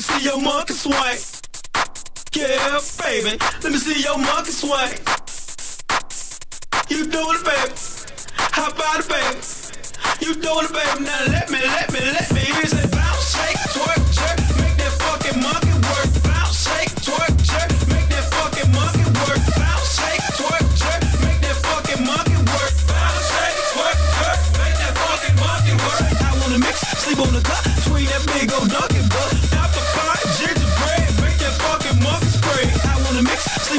me see your monkey swing. Yeah, baby. Let me see your monkey swing. You doing it, baby. How about it, baby? You doing it, baby. Now let me, let me, let me hear say bounce, shake, twerk, jerk. Make that fucking monkey work. Bounce, shake, twerk, jerk. Make that fucking monkey work. Bounce, shake, twerk, jerk. Make that fucking monkey work. Bounce, shake, twerk, jerk. Make that fucking monkey work. I wanna mix, sleep on the cut, between that big old Dunkin'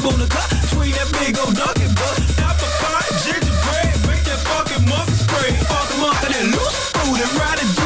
big on the top, swing that big old donkey butt, not the fire, gingerbread, make that fucking muffin spray, fuck them up and then loose food and ride it.